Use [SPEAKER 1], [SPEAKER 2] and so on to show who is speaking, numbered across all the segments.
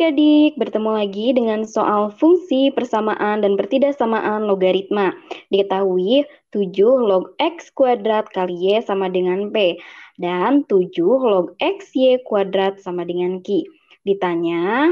[SPEAKER 1] adik-adik, bertemu lagi dengan soal fungsi persamaan dan pertidaksamaan logaritma. Diketahui 7 log x kuadrat kali y sama dengan p, dan 7 log x y kuadrat sama dengan q. Ditanya,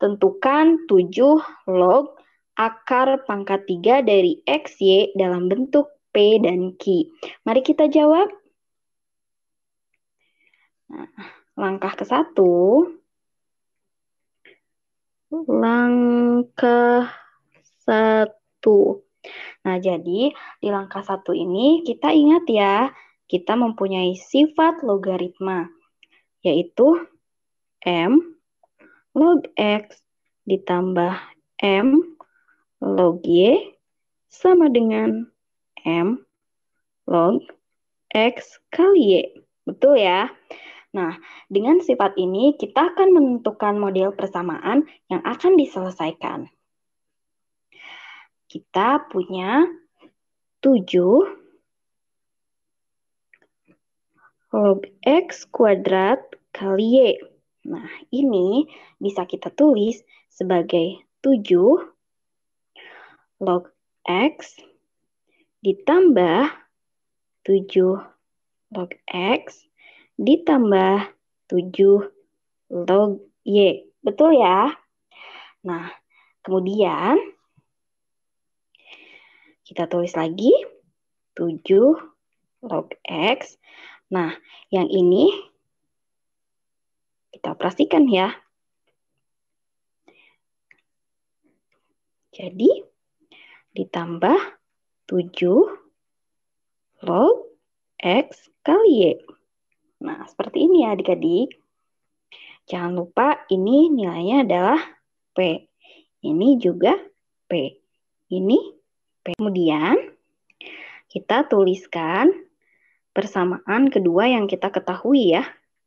[SPEAKER 1] tentukan 7 log akar pangkat 3 dari x, y dalam bentuk p dan q. Mari kita jawab. Nah, langkah ke satu. Langkah satu. Nah, jadi di langkah satu ini kita ingat ya, kita mempunyai sifat logaritma, yaitu M log X ditambah M log Y sama dengan M log X kali Y. Betul ya? Nah, dengan sifat ini kita akan menentukan model persamaan yang akan diselesaikan. Kita punya 7 log X kuadrat kali Y. Nah, ini bisa kita tulis sebagai 7 log X ditambah 7 log X ditambah 7 log Y. Betul ya? Nah, kemudian kita tulis lagi 7 log X. Nah, yang ini kita operasikan ya. Jadi, ditambah 7 log X kali Y. Nah, seperti ini ya adik-adik. Jangan lupa ini nilainya adalah P. Ini juga P. Ini P. Kemudian kita tuliskan persamaan kedua yang kita ketahui ya.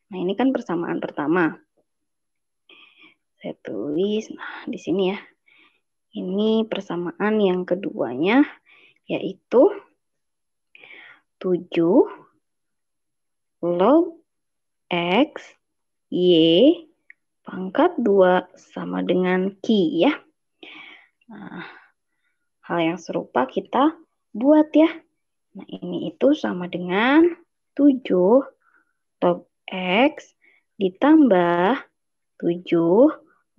[SPEAKER 1] Nah, ini kan persamaan pertama. Saya tulis, nah di sini ya. Ini persamaan yang keduanya, yaitu 7 log X, Y, pangkat 2 sama dengan Q ya. Nah, hal yang serupa kita buat ya. Nah, ini itu sama dengan 7 log X ditambah 7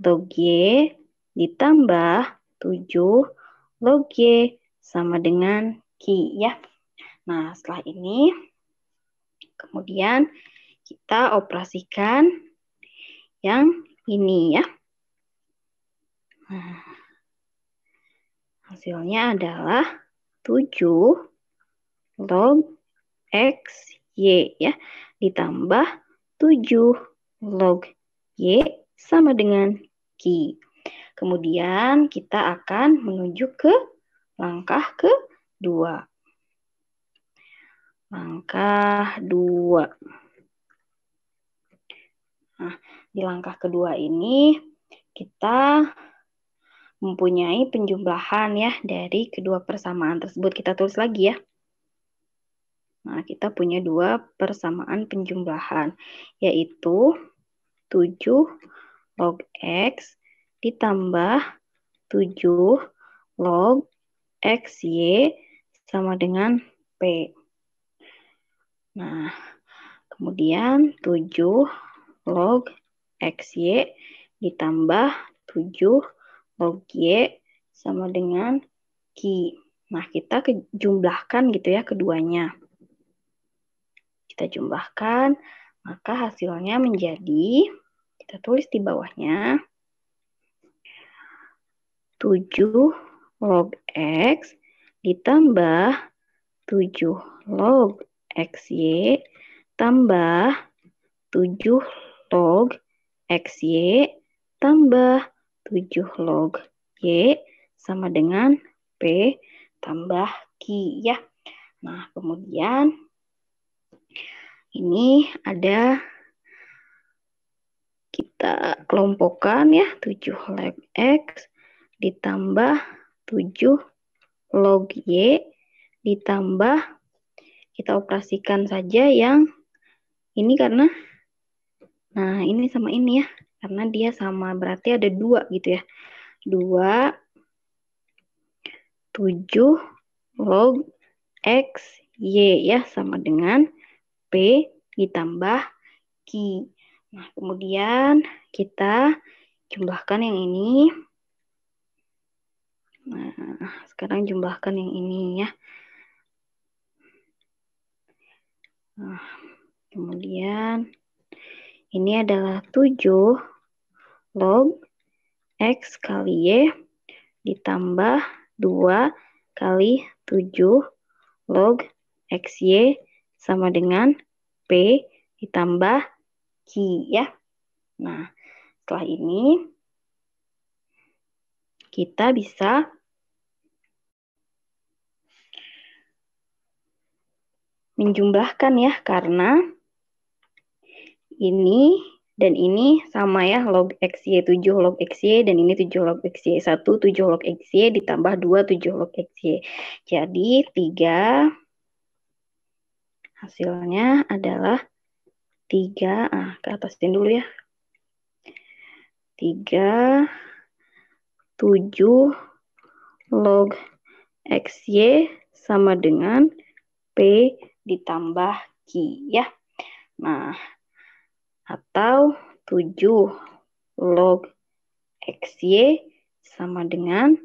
[SPEAKER 1] log Y ditambah 7 log Y sama dengan Q ya. Nah, setelah ini Kemudian kita operasikan yang ini ya. Nah, hasilnya adalah 7 log X, Y ya. Ditambah 7 log Y sama dengan Q. Kemudian kita akan menuju ke langkah kedua. Langkah dua. Nah, di langkah kedua ini kita mempunyai penjumlahan ya dari kedua persamaan tersebut. Kita tulis lagi ya. Nah, kita punya dua persamaan penjumlahan, yaitu 7 log X ditambah 7 log XY sama dengan P. Nah, kemudian 7 log XY ditambah 7 log Y sama dengan Q. Nah, kita jumlahkan gitu ya keduanya. Kita jumlahkan, maka hasilnya menjadi, kita tulis di bawahnya, 7 log X ditambah 7 log XY tambah 7 log XY tambah 7 log Y sama dengan P tambah Q ya. Nah, kemudian ini ada kita kelompokkan ya 7 log X ditambah 7 log Y ditambah kita operasikan saja yang ini karena nah ini sama ini ya karena dia sama berarti ada dua gitu ya. Dua tujuh log x y ya sama dengan p ditambah q. Nah kemudian kita jumlahkan yang ini. Nah sekarang jumlahkan yang ini ya nah kemudian ini adalah 7 log X kali Y ditambah 2 kali 7 log XY sama dengan P ditambah Q ya. Nah, setelah ini kita bisa menjumlahkan ya karena ini dan ini sama ya log xy 7 log xy dan ini 7 log xy 1 7 log xy ditambah 2 7 log xy. Jadi 3 hasilnya adalah 3 ah ke atasin dulu ya. 3 7 log xy sama dengan p ditambah q ya. Nah, atau 7 log XY sama dengan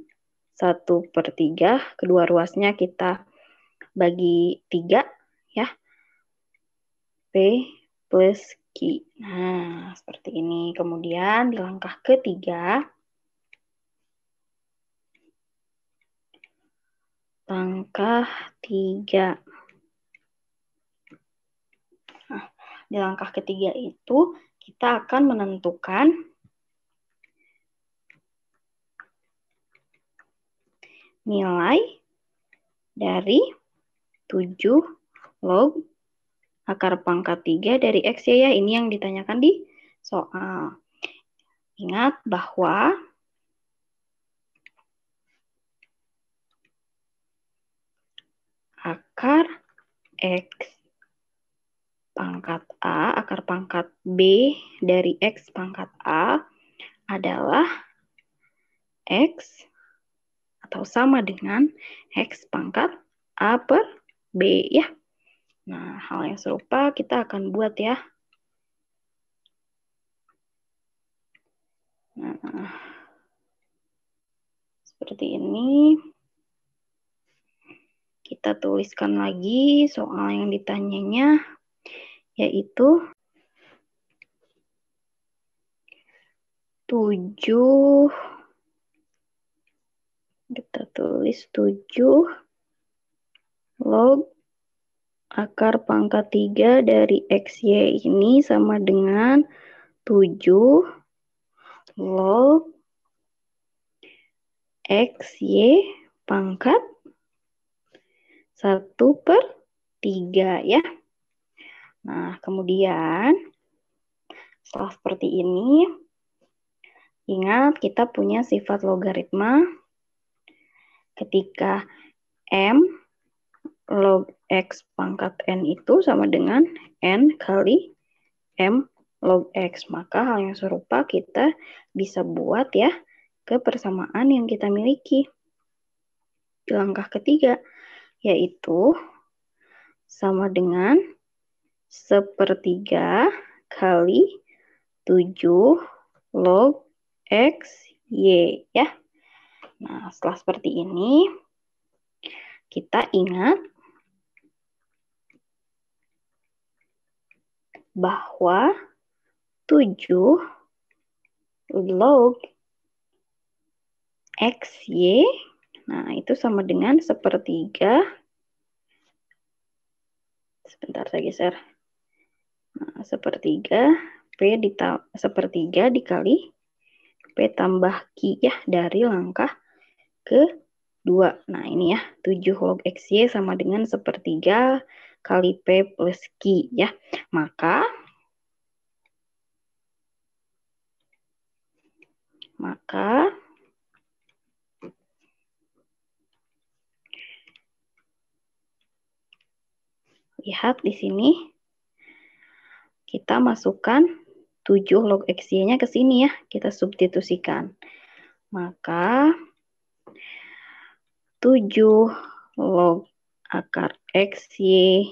[SPEAKER 1] 1 per 3. Kedua ruasnya kita bagi 3 ya. P plus Q. Nah, seperti ini. Kemudian di langkah ketiga, langkah 3. Di langkah ketiga itu kita akan menentukan nilai dari 7 log akar pangkat 3 dari X ya. Ini yang ditanyakan di soal. Ingat bahwa akar X pangkat A, akar pangkat B dari X pangkat A adalah X atau sama dengan X pangkat A per B ya. Nah, hal yang serupa kita akan buat ya. Nah, seperti ini. Kita tuliskan lagi soal yang ditanyanya yaitu tujuh kita tulis tujuh log akar pangkat 3 dari XY ini sama dengan 7 log XY pangkat 1 per 3 ya. Nah, kemudian setelah seperti ini, ingat kita punya sifat logaritma ketika M log X pangkat N itu sama dengan N kali M log X. Maka hal yang serupa kita bisa buat ya ke persamaan yang kita miliki. Di langkah ketiga, yaitu sama dengan sepertiga kali 7 log X, Y ya. Nah, setelah seperti ini, kita ingat bahwa 7 log X, Y, nah itu sama dengan sepertiga, sebentar saya geser, Nah, sepertiga P ditambah sepertiga dikali P tambah Q ya dari langkah ke 2. Nah, ini ya, 7 log XY sama dengan sepertiga kali P plus Q ya. Maka maka lihat di sini kita masukkan 7 log XY-nya ke sini ya. Kita substitusikan. Maka 7 log akar XY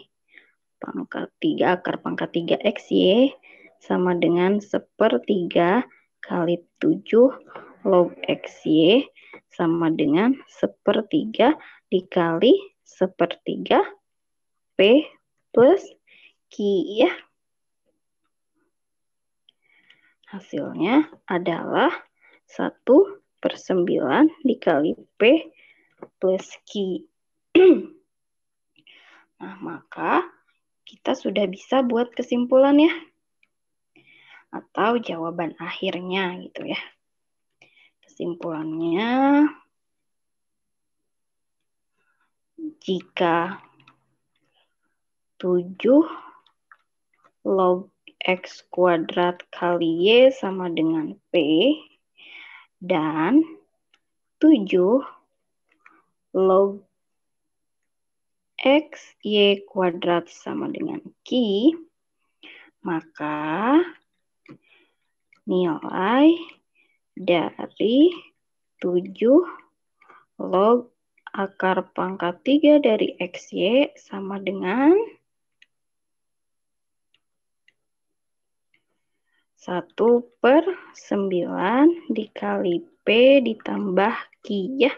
[SPEAKER 1] pangkat 3 akar pangkat 3 XY sama dengan sepertiga kali 7 log XY sama dengan sepertiga dikali sepertiga P plus Q ya. Hasilnya adalah 1 per 9 dikali P plus Q. nah, maka kita sudah bisa buat kesimpulan ya. Atau jawaban akhirnya gitu ya. Kesimpulannya, jika 7 log X kuadrat kali Y sama dengan P, dan 7 log X, Y kuadrat sama dengan Q, maka nilai dari 7 log akar pangkat 3 dari XY sama dengan 1 per 9 dikali P ditambah Q ya.